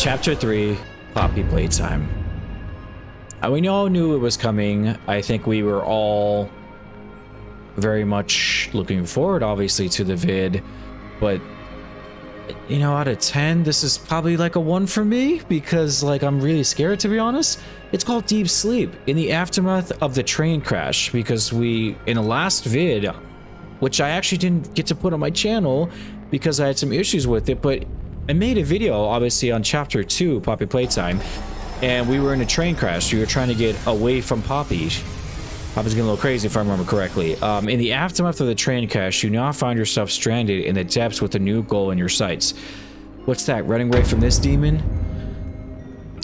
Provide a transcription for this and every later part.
Chapter 3, Poppy Playtime. Uh, we all knew it was coming. I think we were all very much looking forward, obviously, to the vid. But, you know, out of 10, this is probably like a 1 for me because, like, I'm really scared, to be honest. It's called Deep Sleep in the aftermath of the train crash because we, in the last vid, which I actually didn't get to put on my channel because I had some issues with it, but I made a video, obviously, on Chapter 2, Poppy Playtime, and we were in a train crash. We were trying to get away from Poppy. Poppy's getting a little crazy, if I remember correctly. Um, in the aftermath of the train crash, you now find yourself stranded in the depths with a new goal in your sights. What's that? Running away from this demon?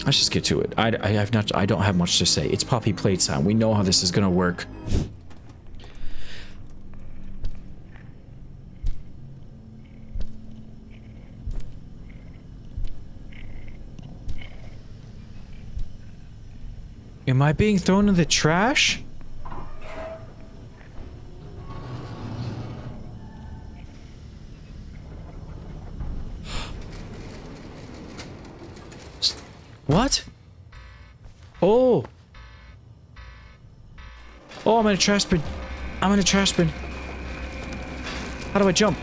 Let's just get to it. I, I have not. I don't have much to say. It's Poppy Playtime. We know how this is gonna work. Am I being thrown in the trash? What? Oh. Oh, I'm in a trash bin. I'm in a trash bin. How do I jump?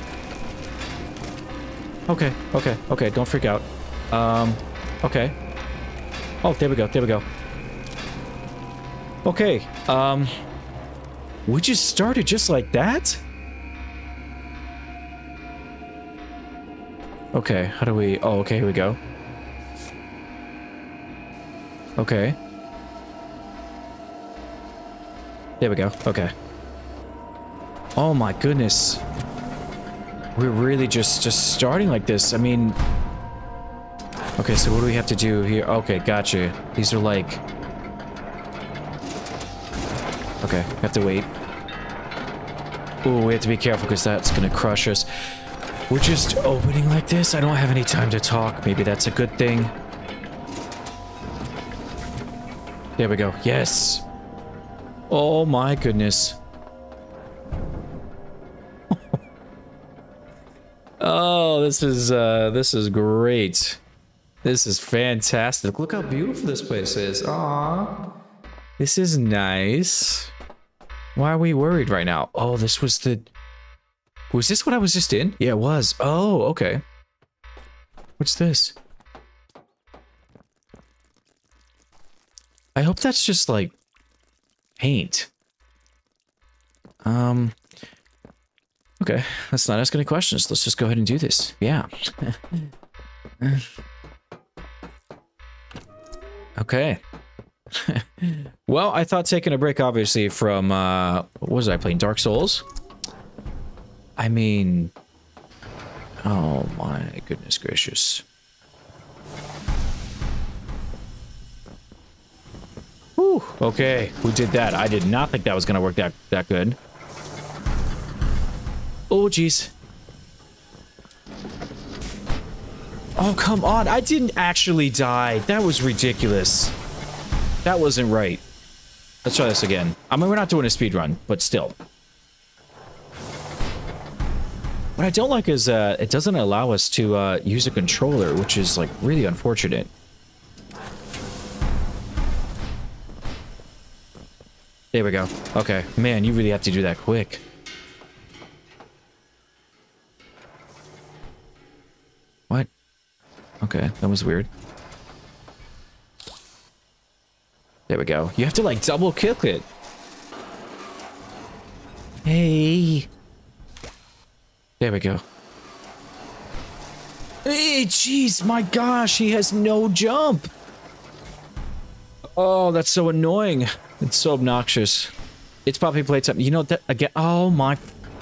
Okay, okay, okay, don't freak out. Um, okay. Oh, there we go, there we go. Okay, um... We just started just like that? Okay, how do we... Oh, okay, here we go. Okay. There we go. Okay. Oh my goodness. We're really just just starting like this. I mean... Okay, so what do we have to do here? Okay, gotcha. These are like... Okay, we have to wait. Ooh, we have to be careful because that's gonna crush us. We're just opening like this. I don't have any time to talk. Maybe that's a good thing. There we go. Yes. Oh my goodness. oh, this is uh this is great. This is fantastic. Look how beautiful this place is. Aww. This is nice. Why are we worried right now? Oh, this was the... Was this what I was just in? Yeah, it was. Oh, okay. What's this? I hope that's just like paint. Um. Okay, let's not ask any questions. Let's just go ahead and do this. Yeah. okay. Well, I thought taking a break, obviously, from, uh, what was I playing? Dark Souls? I mean, oh my goodness gracious. Whew, okay, who did that? I did not think that was gonna work that, that good. Oh, jeez. Oh, come on. I didn't actually die. That was ridiculous. That wasn't right. Let's try this again. I mean, we're not doing a speed run, but still. What I don't like is uh, it doesn't allow us to uh, use a controller, which is like really unfortunate. There we go. Okay. Man, you really have to do that quick. What? Okay, that was weird. There we go. You have to like double kick it. Hey. There we go. Hey, jeez, my gosh, he has no jump. Oh, that's so annoying. It's so obnoxious. It's Poppy Playtime. You know that again? Oh my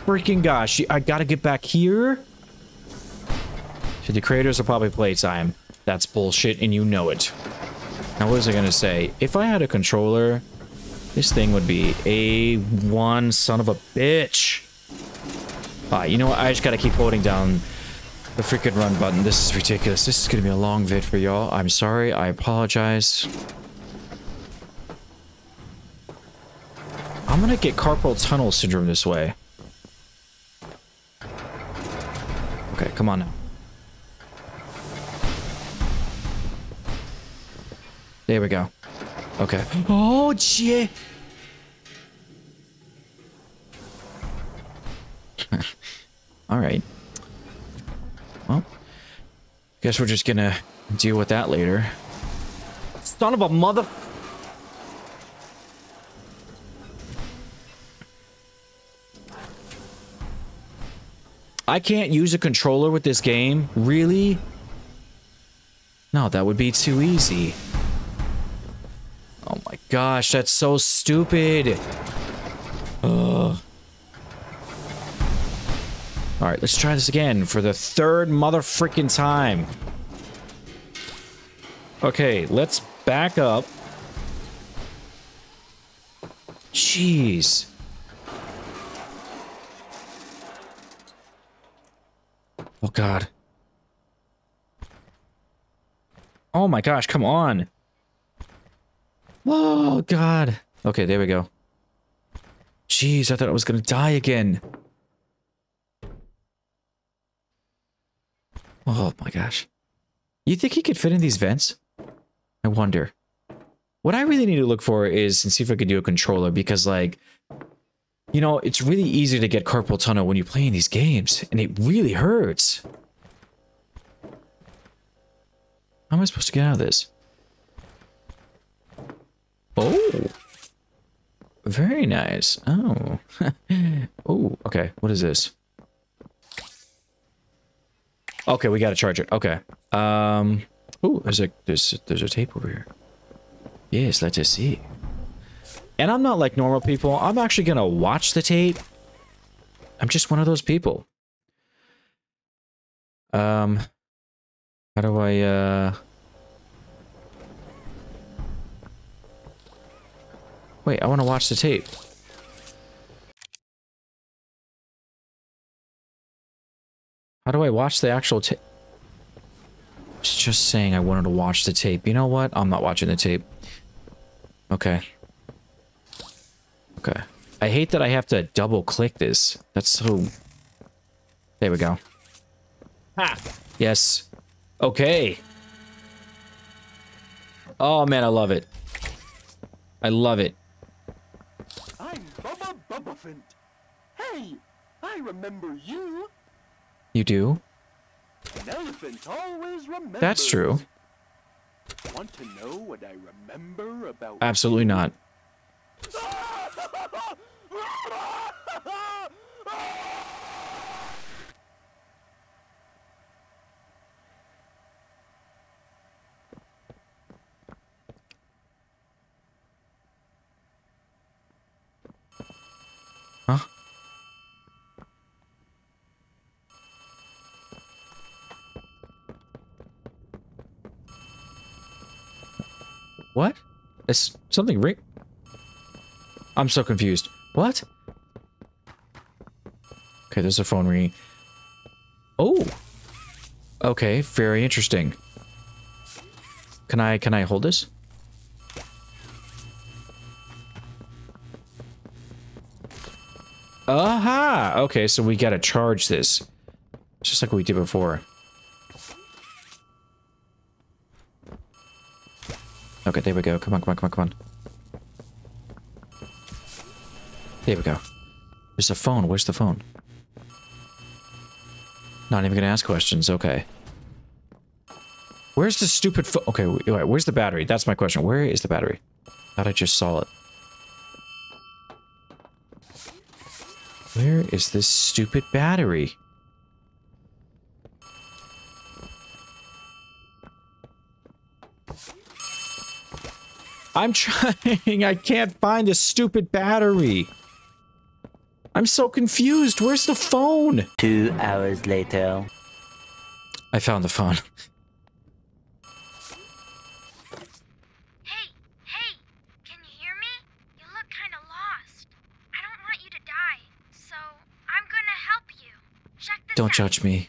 freaking gosh! I gotta get back here. To the creators of Poppy Playtime. That's bullshit, and you know it. Now, what was I gonna say? If I had a controller, this thing would be a one son of a bitch. Alright, you know what? I just gotta keep holding down the freaking run button. This is ridiculous. This is gonna be a long vid for y'all. I'm sorry. I apologize. I'm gonna get carpal tunnel syndrome this way. Okay, come on now. There we go. Okay. Oh, shit. All right. Well, guess we're just gonna deal with that later. Son of a mother... I can't use a controller with this game? Really? No, that would be too easy. Gosh, that's so stupid. Ugh. Alright, let's try this again for the third mother freaking time. Okay, let's back up. Jeez. Oh god. Oh my gosh, come on. Oh god. Okay, there we go. Jeez, I thought I was gonna die again. Oh my gosh. You think he could fit in these vents? I wonder. What I really need to look for is and see if I could do a controller because like you know, it's really easy to get carpal tunnel when you're playing these games, and it really hurts. How am I supposed to get out of this? Oh. Very nice. Oh. oh, okay. What is this? Okay, we gotta charge it. Okay. Um. Oh, there's a there's there's a tape over here. Yes, let us see. And I'm not like normal people. I'm actually gonna watch the tape. I'm just one of those people. Um. How do I uh? Wait, I want to watch the tape. How do I watch the actual tape? It's just saying I wanted to watch the tape. You know what? I'm not watching the tape. Okay. Okay. I hate that I have to double click this. That's so... There we go. Ha! Yes. Okay. Oh man, I love it. I love it. Hey, I remember you. You do? An elephant always remembers. That's true. Want to know what I remember about? Absolutely not. Huh? What? Is something ring? I'm so confused. What? Okay, there's a phone ringing. Oh. Okay, very interesting. Can I can I hold this? Aha! Okay, so we gotta charge this. Just like we did before. There we go. Come on, come on, come on, come on. There we go. There's a phone. Where's the phone? Not even gonna ask questions. Okay. Where's the stupid phone? Okay, wait, where's the battery? That's my question. Where is the battery? Thought I just saw it. Where is this stupid battery? I'm trying. I can't find the stupid battery. I'm so confused. Where's the phone? Two hours later. I found the phone. Hey, hey, can you hear me? You look kind of lost. I don't want you to die, so I'm gonna help you. Check this Don't out. judge me.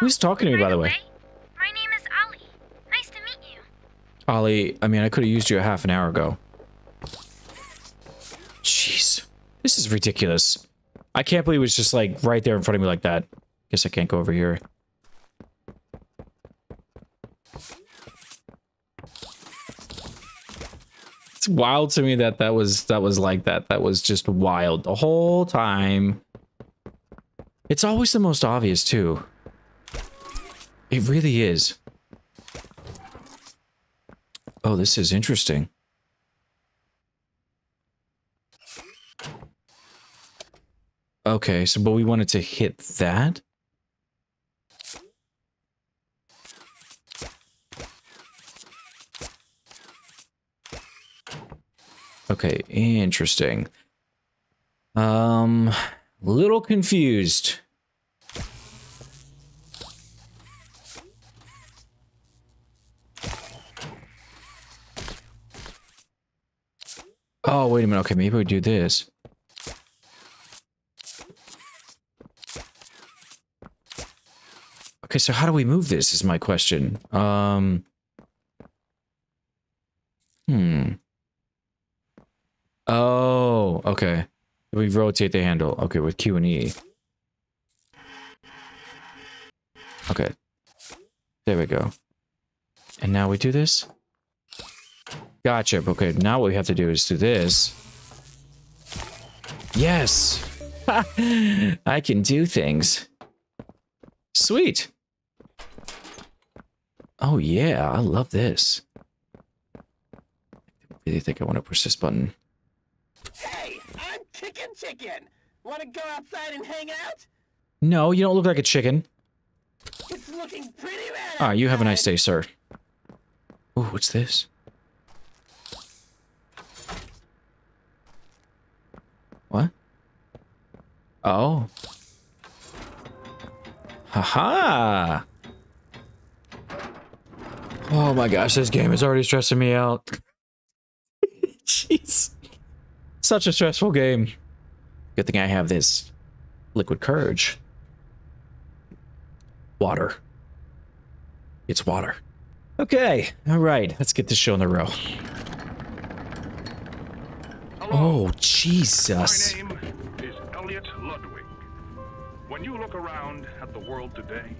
Who's talking to me, by the way? My name is Ollie. Nice to meet you. Ollie, I mean, I could have used you a half an hour ago. Jeez. This is ridiculous. I can't believe it was just like right there in front of me like that. Guess I can't go over here. It's wild to me that that was that was like that. That was just wild the whole time. It's always the most obvious too. It really is. Oh, this is interesting. Okay, so but we wanted to hit that? Okay, interesting. Um, little confused. Oh, wait a minute. Okay, maybe we do this. Okay, so how do we move this is my question. Um Hmm. Oh, okay. We rotate the handle. Okay, with Q and E. Okay. There we go. And now we do this? Gotcha. Okay, now what we have to do is do this. Yes! I can do things. Sweet. Oh yeah, I love this. I really think I want to push this button. Hey, I'm Chicken Chicken. Want to go outside and hang out? No, you don't look like a chicken. It's looking pretty bad. Ah, you have a nice day, sir. Oh, what's this? What? Oh. Haha. Oh my gosh, this game is already stressing me out. Jeez. Such a stressful game. Good thing I have this liquid courage. Water. It's water. Okay, all right, let's get this show in the row. Oh, Jesus. My name is Elliot Ludwig. When you look around at the world today,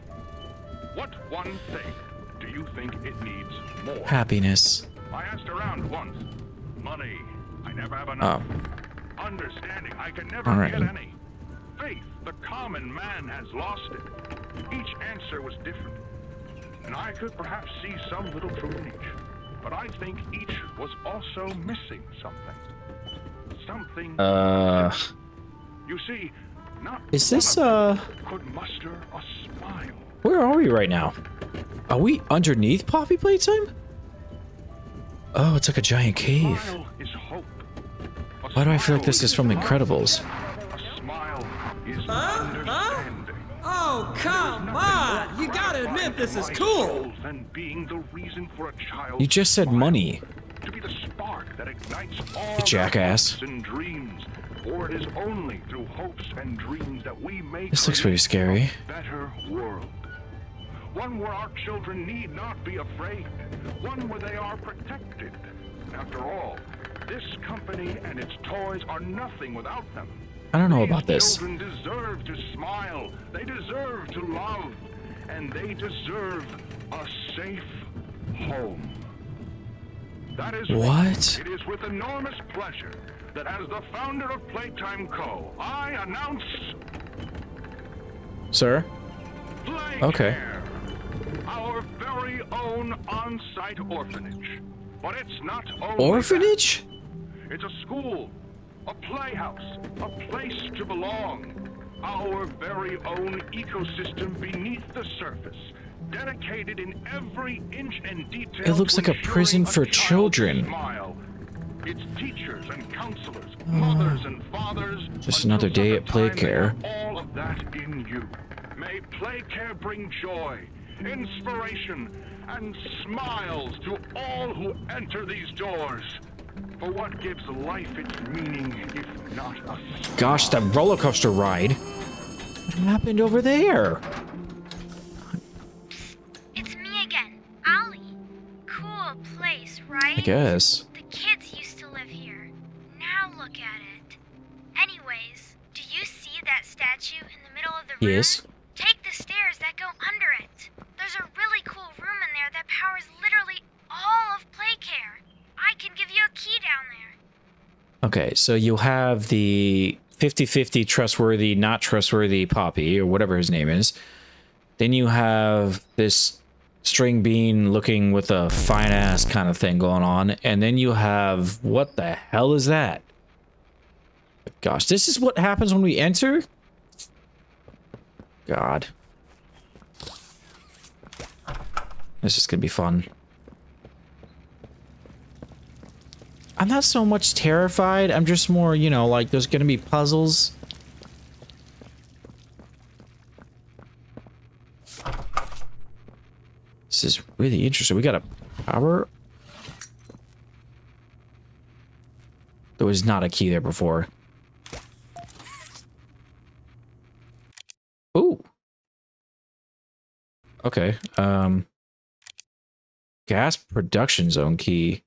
what one thing do you think it needs more? Happiness. I asked around once. Money. I never have enough. Oh, Understanding. I can never right. get any. Faith. The common man has lost it. Each answer was different. And I could perhaps see some little truth in each. But I think each was also missing something. Something. uh, You see, not is this, uh, could muster a smile. where are we right now? Are we underneath Poppy Playtime? Oh, it's like a giant cave. Is hope. A Why do I feel like this is from Incredibles? A smile is understanding. Oh, come on! You gotta admit this is cool! Being the for a You just said money. To be the spark that ignites all jackass. hopes and dreams. For it is only through hopes and dreams that we make This looks pretty scary. a better world. One where our children need not be afraid. One where they are protected. After all, this company and its toys are nothing without them. I don't know These about this. Children deserve to smile. They deserve to love. And they deserve a safe home. That is What? It is with enormous pleasure that as the founder of Playtime Co., I announce Sir? Play Okay. Care, our very own on-site orphanage. But it's not only Orphanage? that. It's a school, a playhouse, a place to belong. Our very own ecosystem beneath the surface, dedicated in every inch and detail. It looks like a prison for children. Smile. Its teachers and counselors, uh, mothers and fathers. Just another day at Play Care. All of that in you. May Play Care bring joy, inspiration, and smiles to all who enter these doors. For what gives life its meaning, if not a Gosh, that roller coaster ride. What happened over there? Guess. The kids used to live here. Now look at it. Anyways, do you see that statue in the middle of the room? Yes. Take the stairs that go under it. There's a really cool room in there that powers literally all of Playcare. I can give you a key down there. Okay, so you have the 50-50 trustworthy, not trustworthy Poppy, or whatever his name is. Then you have this string bean looking with a fine ass kind of thing going on. And then you have what the hell is that? Gosh, this is what happens when we enter? God. This is gonna be fun. I'm not so much terrified. I'm just more, you know, like there's gonna be puzzles. This is really interesting. We got a power. There was not a key there before. Ooh. Okay. Um. Gas production zone key.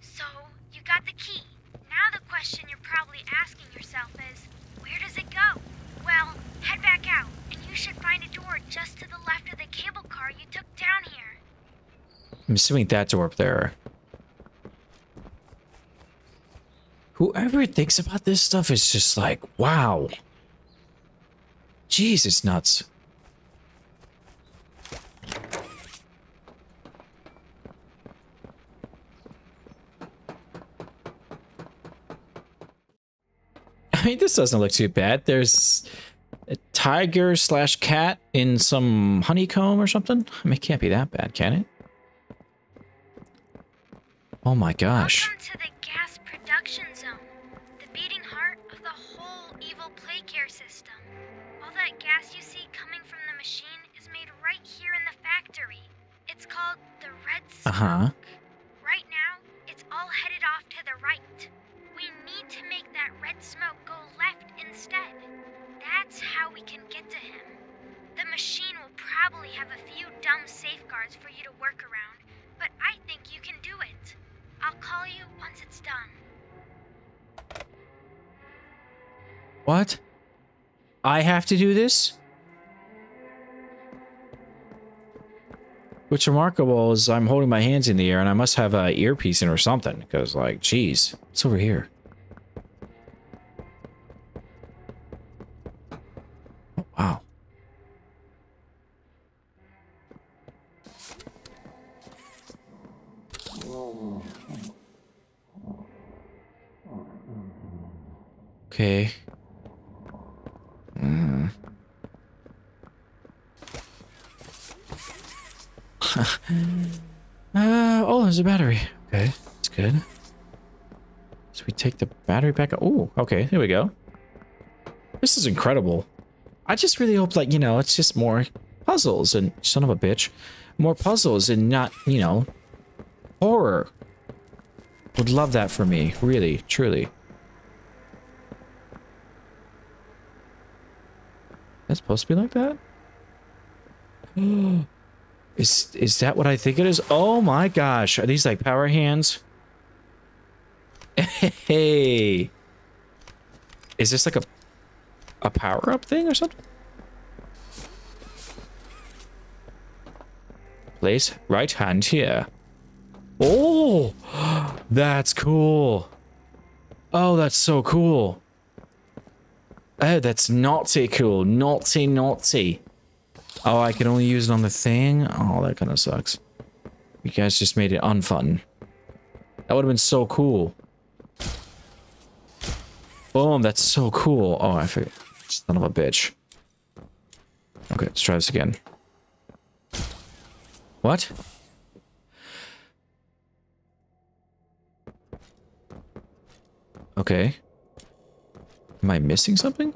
So, you got the key. Now the question you're probably asking yourself is, where does it go? Well, head back out, and you should find a door just to the left of the cable car you took down here. I'm assuming that door up there. Whoever thinks about this stuff is just like, wow. It's nuts. I mean, this doesn't look too bad. There's a tiger slash cat in some honeycomb or something. I mean, it can't be that bad, can it? Oh my gosh. Welcome to the gas production zone, the beating heart of the whole evil play care system. All that gas you see coming from the machine is made right here in the factory. It's called the red smoke. Uh-huh. Right now, it's all headed off to the right. We need to make that red smoke go left instead. That's how we can get to him. The machine will probably have a few dumb safeguards for you to work around, but I think you can do it. I'll call you once it's done. What? I have to do this? What's remarkable is I'm holding my hands in the air and I must have a earpiece in or something because like, geez, it's over here. Okay. Hmm. uh, oh, there's a battery. Okay, that's good. So we take the battery back. Oh, okay, here we go. This is incredible. I just really hope, like, you know, it's just more puzzles and son of a bitch, more puzzles and not, you know, horror. Would love that for me, really, truly. That's supposed to be like that? is is that what I think it is? Oh my gosh. Are these like power hands? Hey. Is this like a a power up thing or something? Place right hand here. Oh, that's cool. Oh, that's so cool. Oh, that's naughty cool. Naughty, naughty. Oh, I can only use it on the thing? Oh, that kind of sucks. You guys just made it unfun. That would have been so cool. Boom, that's so cool. Oh, I forget. Son of a bitch. Okay, let's try this again. What? Okay. Am I missing something?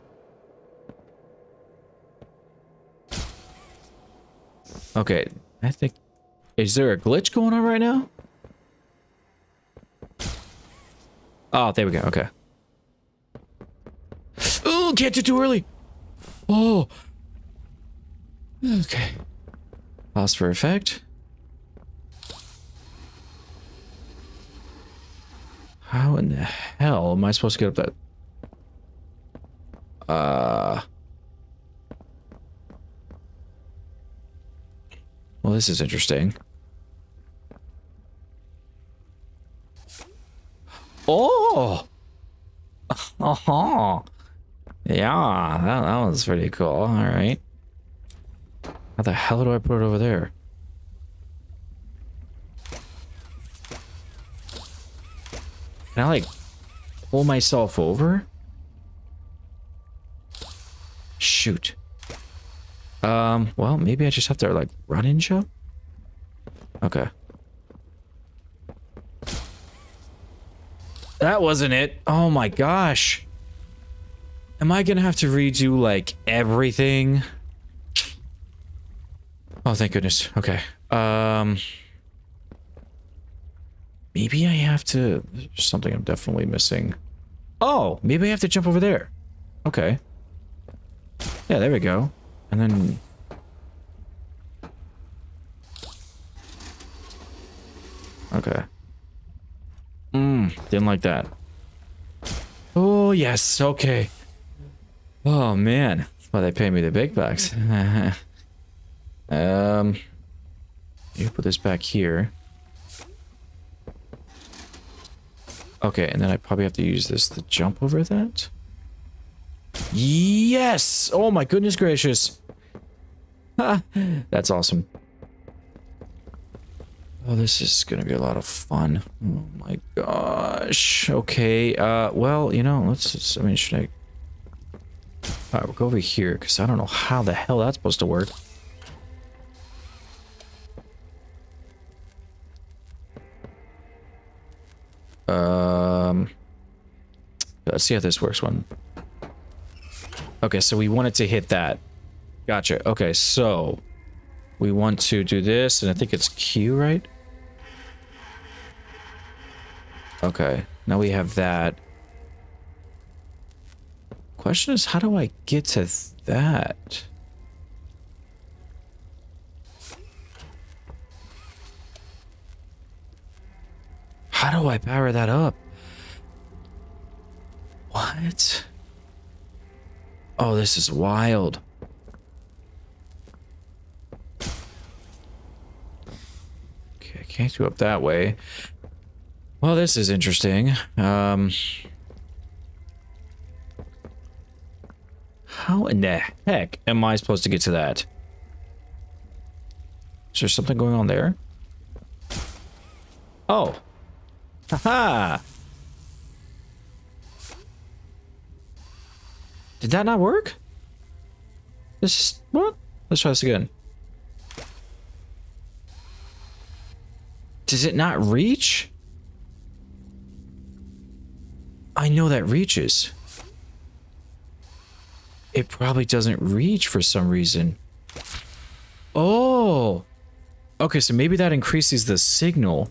Okay, I think... Is there a glitch going on right now? Oh, there we go, okay. Oh, can't do too early! Oh! Okay. Pause for effect. How in the hell am I supposed to get up that? Uh... Well, this is interesting. Oh! Oh! Yeah, that, that was pretty cool. Alright. How the hell do I put it over there? Can I, like, pull myself over? Shoot. Um, well, maybe I just have to, like, run and jump? Okay. That wasn't it. Oh my gosh. Am I gonna have to redo, like, everything? Oh, thank goodness. Okay. Um... Maybe I have to... There's something I'm definitely missing. Oh, maybe I have to jump over there. Okay. Yeah, there we go. And then... Okay. Mmm, didn't like that. Oh, yes, okay. Oh, man. That's why they pay me the big bucks. um... You put this back here. Okay, and then I probably have to use this to jump over that. Yes! Oh my goodness gracious. Ha! That's awesome. Oh, this is gonna be a lot of fun. Oh my gosh. Okay, uh, well, you know, let's, just, I mean, should I... Alright, we'll go over here, because I don't know how the hell that's supposed to work. Um, let's see how this works. One. Okay, so we wanted to hit that. Gotcha. Okay, so we want to do this, and I think it's Q, right? Okay, now we have that. Question is, how do I get to that? How do I power that up? What? Oh, this is wild. Okay, I can't go up that way. Well, this is interesting. Um... How in the heck am I supposed to get to that? Is there something going on there? Oh. Haha! Did that not work? This is... What? Let's try this again. Does it not reach? I know that reaches. It probably doesn't reach for some reason. Oh! Okay, so maybe that increases the signal.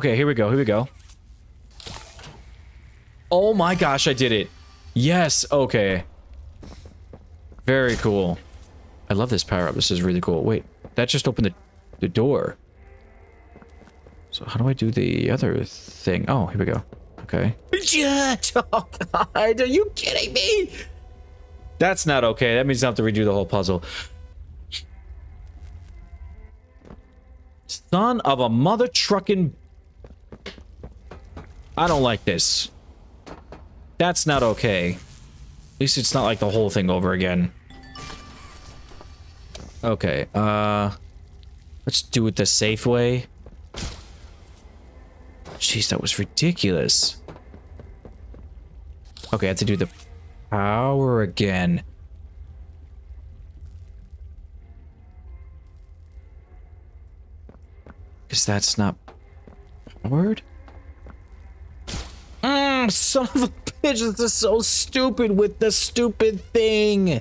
Okay, here we go. Here we go. Oh my gosh, I did it. Yes, okay. Very cool. I love this power up. This is really cool. Wait, that just opened the, the door. So how do I do the other thing? Oh, here we go. Okay. Jet! Oh god, are you kidding me? That's not okay. That means I have to redo the whole puzzle. Son of a mother trucking I don't like this. That's not okay. At least it's not like the whole thing over again. Okay, uh... Let's do it the safe way. Jeez, that was ridiculous. Okay, I have to do the power again. Because that's not powered? Mm, son of a bitch, this is so stupid with the stupid thing.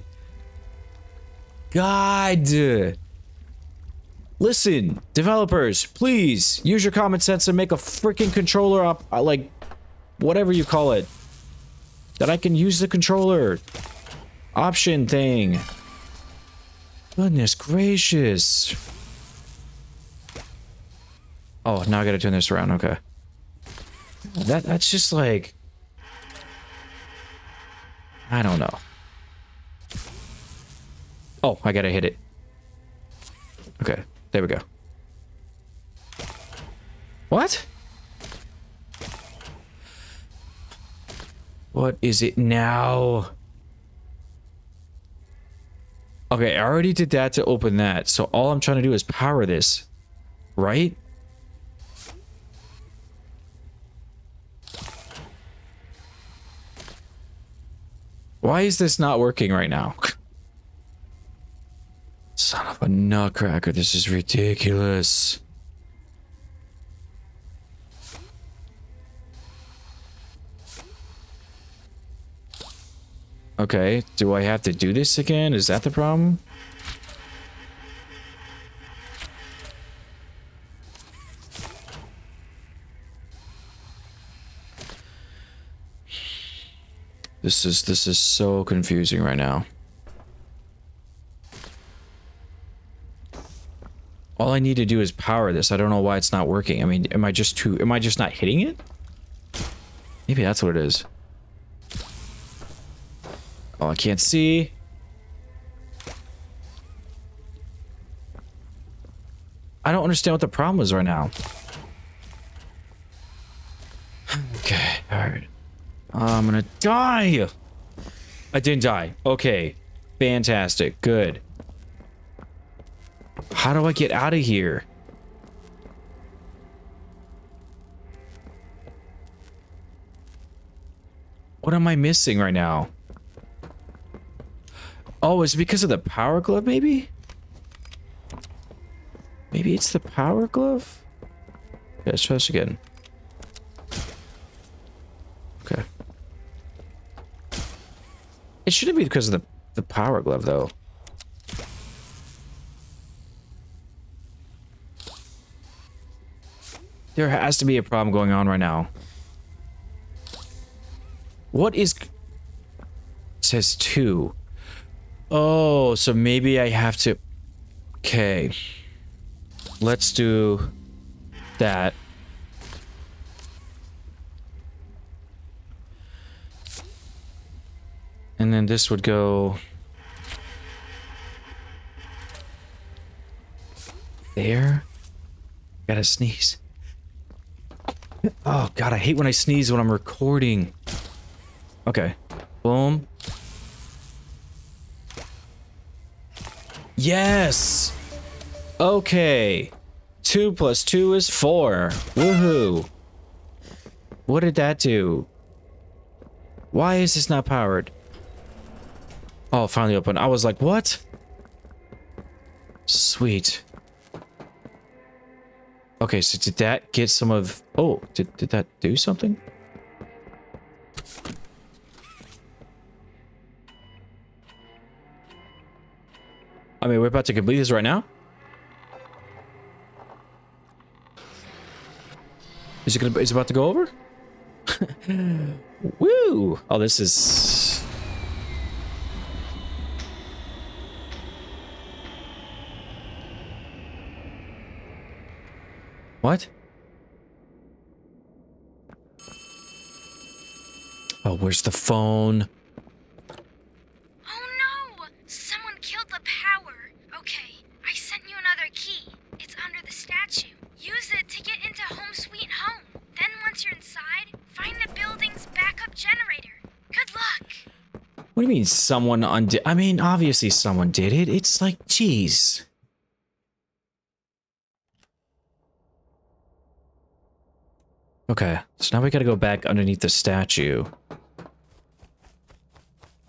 God. Listen, developers, please use your common sense and make a freaking controller up, uh, like, whatever you call it. That I can use the controller. Option thing. Goodness gracious. Oh, now I gotta turn this around, okay. That That's just like... I don't know. Oh, I gotta hit it. Okay, there we go. What? What is it now? Okay, I already did that to open that, so all I'm trying to do is power this. Right? Why is this not working right now? Son of a nutcracker, this is ridiculous. Okay, do I have to do this again? Is that the problem? This is this is so confusing right now. All I need to do is power this. I don't know why it's not working. I mean, am I just too am I just not hitting it? Maybe that's what it is. Oh, I can't see. I don't understand what the problem is right now. Okay, alright. I'm gonna die! I didn't die. Okay. Fantastic. Good. How do I get out of here? What am I missing right now? Oh, is it because of the power glove, maybe? Maybe it's the power glove? Okay, let's try this again. It shouldn't be because of the, the power glove, though. There has to be a problem going on right now. What is... It says two. Oh, so maybe I have to... Okay. Let's do that. And then this would go... There? Gotta sneeze. Oh, God, I hate when I sneeze when I'm recording. Okay. Boom. Yes! Okay. Two plus two is four. Woohoo. What did that do? Why is this not powered? Oh, finally open. I was like, what? Sweet. Okay, so did that get some of... Oh, did, did that do something? I mean, we're about to complete this right now. Is it gonna? Is it about to go over? Woo! Oh, this is. What? Oh, where's the phone? Oh no! Someone killed the power. Okay, I sent you another key. It's under the statue. Use it to get into Home Sweet Home. Then once you're inside, find the building's backup generator. Good luck. What do you mean someone undid? I mean, obviously someone did it. It's like, jeez. Okay, so now we gotta go back underneath the statue.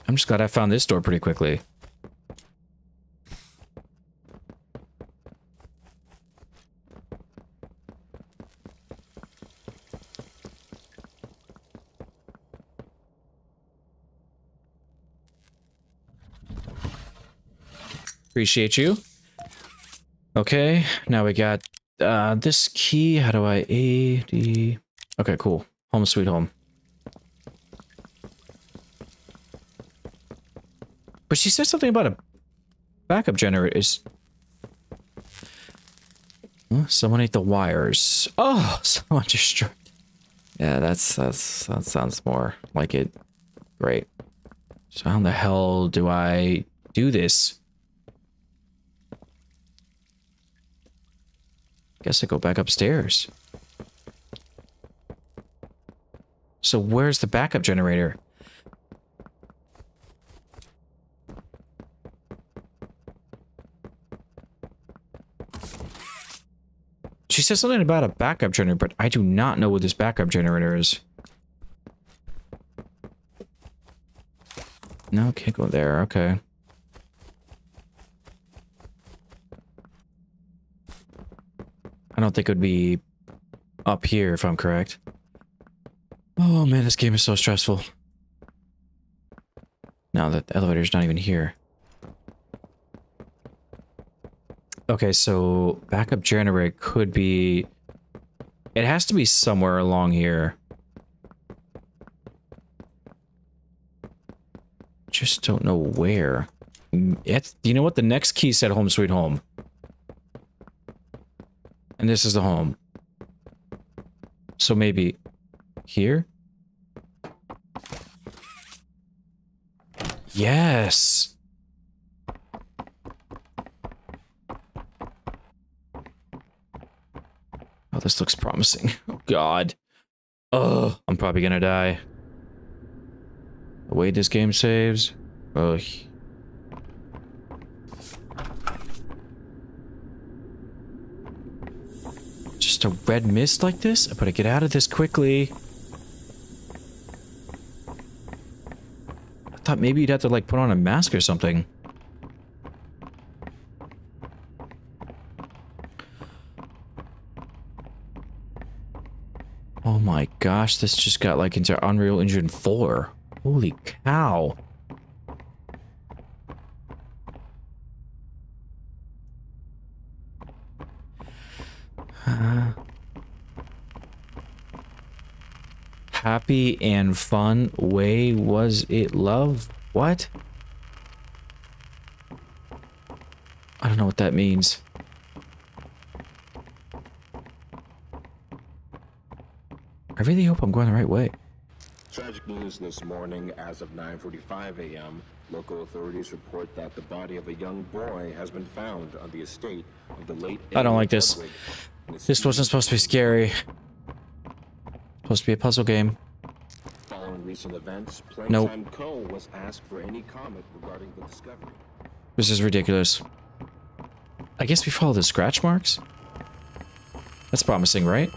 I'm just glad I found this door pretty quickly. Appreciate you. Okay, now we got uh, this key. How do I A D? Okay, cool. Home sweet home. But she said something about a backup generator. Is someone ate the wires? Oh, someone destroyed. Yeah, that's that's that sounds more like it. Great. So how the hell do I do this? Guess I go back upstairs. So where's the backup generator? She says something about a backup generator, but I do not know what this backup generator is. No, can't go there. Okay. I don't think it would be up here if I'm correct. Oh man, this game is so stressful. Now that the elevator's not even here. Okay, so backup generator could be... It has to be somewhere along here. Just don't know where. It's, you know what? The next key said home sweet home. And this is the home. So maybe here? Yes. Oh, this looks promising. Oh, God. Oh, I'm probably gonna die. The way this game saves. Oh. Just a red mist like this? I better get out of this quickly. Thought maybe you'd have to like put on a mask or something. Oh my gosh, this just got like into Unreal Engine 4. Holy cow. Uh, happy and fun way was it love? What? I don't know what that means. I really hope I'm going the right way. Tragic news this morning as of 9:45 a.m. Local authorities report that the body of a young boy has been found on the estate of the late. I don't like this. Ludwig in a This wasn't supposed to be scary. Supposed to be a puzzle game. Following recent events, Nope. Co. was asked for any comment regarding the discovery. This is ridiculous. I guess we follow the scratch marks? That's promising, right?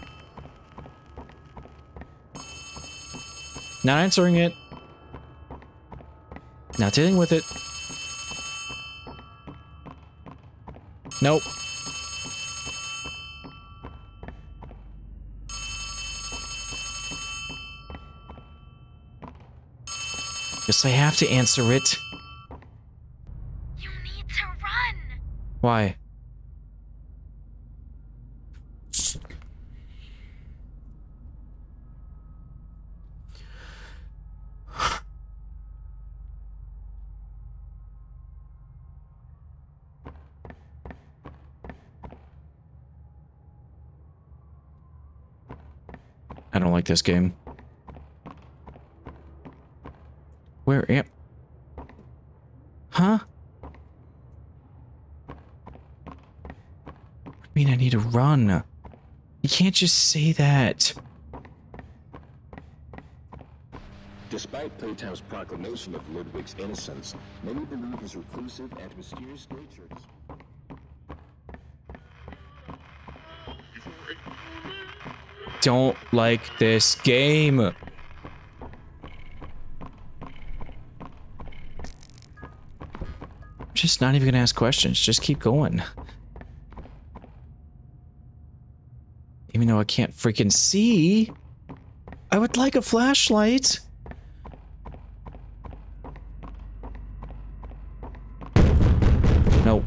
Not answering it. Not dealing with it. Nope. Guess I have to answer it. You need to run. Why? I don't like this game. Where am... Huh? I mean, I need to run. You can't just say that. Despite Playtime's proclamation of Ludwig's innocence, many believe his reclusive and mysterious nature Don't like this game. Just not even gonna ask questions. Just keep going. Even though I can't freaking see, I would like a flashlight. No.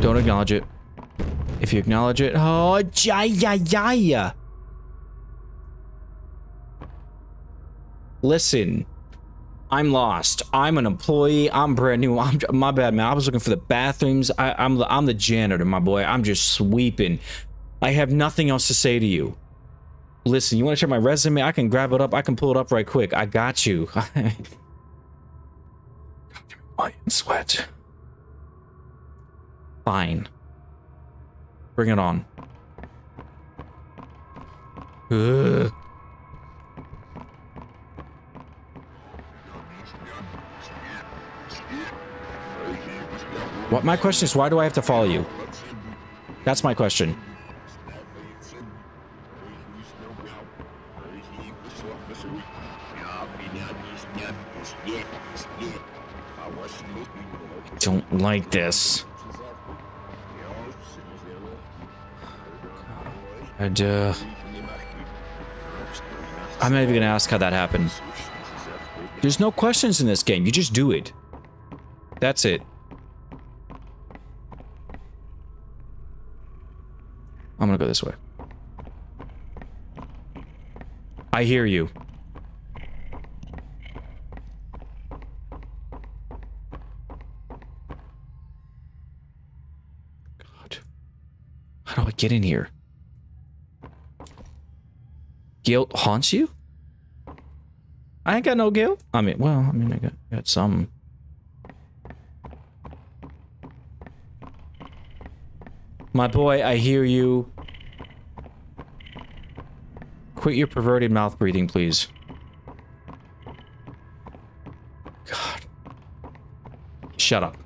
Don't acknowledge it. If you acknowledge it, oh, yeah, yeah, yeah. Listen, I'm lost. I'm an employee. I'm brand new. I'm my bad, man. I was looking for the bathrooms. I, I'm the, I'm the janitor, my boy. I'm just sweeping. I have nothing else to say to you. Listen, you want to check my resume? I can grab it up. I can pull it up right quick. I got you. I sweat. Fine. Bring it on. Ugh. What my question is, why do I have to follow you? That's my question. I don't like this. And, uh... I'm not even gonna ask how that happened. There's no questions in this game. You just do it. That's it. I'm gonna go this way. I hear you. God. How do I get in here? Guilt haunts you? I ain't got no guilt. I mean, well, I mean, I got, got some. My boy, I hear you. Quit your perverted mouth breathing, please. God. Shut up.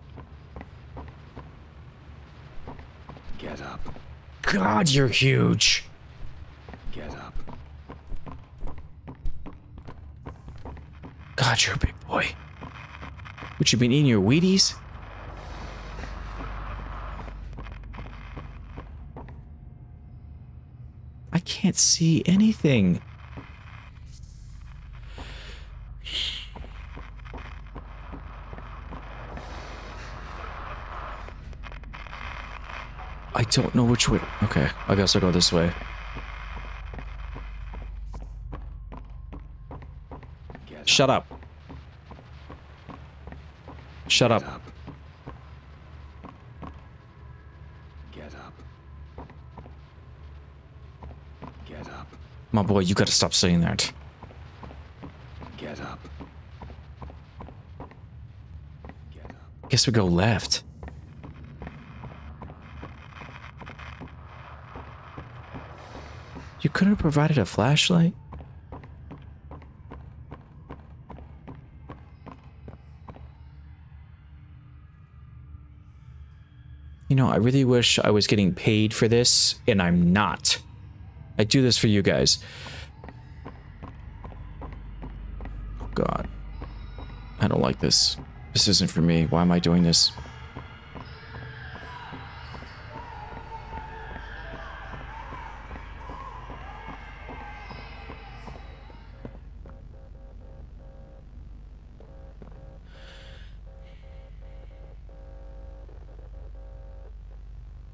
Get up. God, you're huge. Get up. God, you're a big boy. What, you been eating your Wheaties? Can't see anything. I don't know which way. Okay, I guess I'll go this way. Shut up. Shut up. up. Get up. Get up. My boy, you gotta stop saying that. Get up. Get up. Guess we go left. You couldn't have provided a flashlight? You know, I really wish I was getting paid for this, and I'm not. I do this for you guys. Oh, God. I don't like this. This isn't for me. Why am I doing this?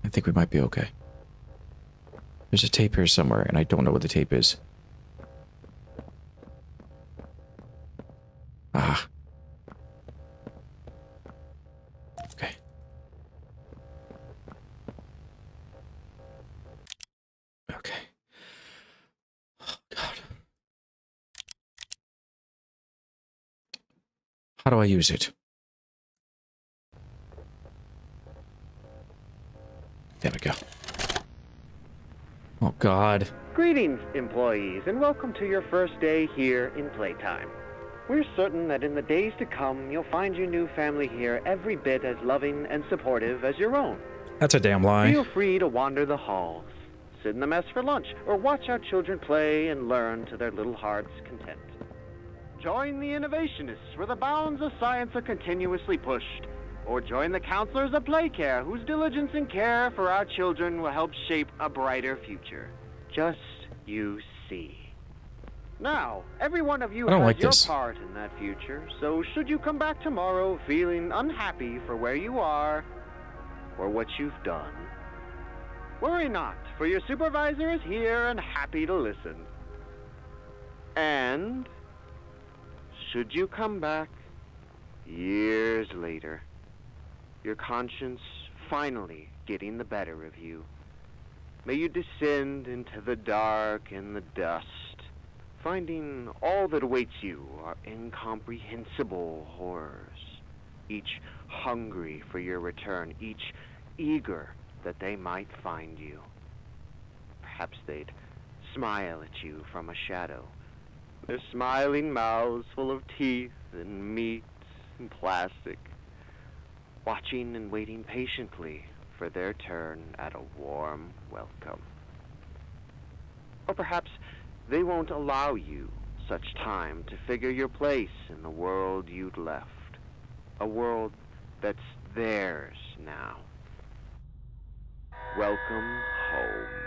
I think we might be okay. There's a tape here somewhere, and I don't know what the tape is. Ah. Okay. Okay. Oh, God. How do I use it? There we go. Oh, God. Greetings, employees, and welcome to your first day here in Playtime. We're certain that in the days to come, you'll find your new family here every bit as loving and supportive as your own. That's a damn lie. Feel free to wander the halls, sit in the mess for lunch, or watch our children play and learn to their little hearts' content. Join the innovationists where the bounds of science are continuously pushed, or join the counselors of Playcare whose diligence and care for our children will help shape a brighter future. Just you see. Now, every one of you has like your this. part in that future, so should you come back tomorrow feeling unhappy for where you are or what you've done, worry not, for your supervisor is here and happy to listen. And should you come back years later, your conscience finally getting the better of you, may you descend into the dark and the dust, finding all that awaits you are incomprehensible horrors, each hungry for your return, each eager that they might find you. Perhaps they'd smile at you from a shadow, their smiling mouths full of teeth and meat and plastic, watching and waiting patiently for their turn at a warm welcome. Or perhaps they won't allow you such time to figure your place in the world you'd left, a world that's theirs now. Welcome home.